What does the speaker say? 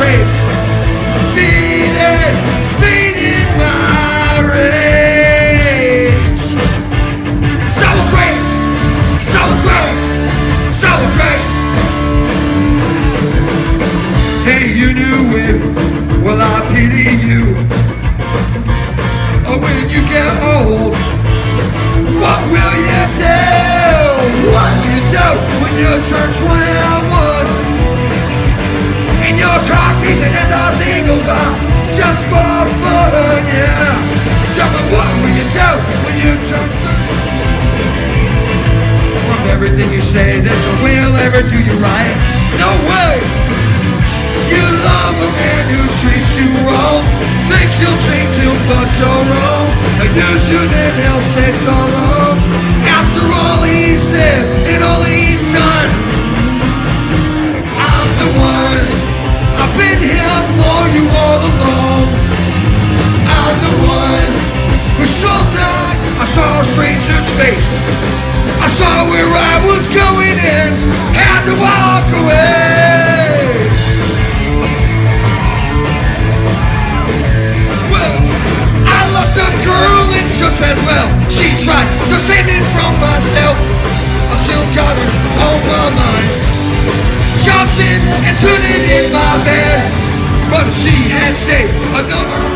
grapes, season and the scene goes by just for fun, yeah. Tell me what will you do when you turn 30? From everything you say, there's no way I'll ever do you right. No way! You love a man who treats you wrong Think you'll change him but you're wrong I guess you then he'll say so long I saw a stranger's face I saw where I was going and had to walk away Well, I lost a girl and just as well. She tried to save me from myself. I still got her on my mind. Johnson and turning in my bed. But she had stayed another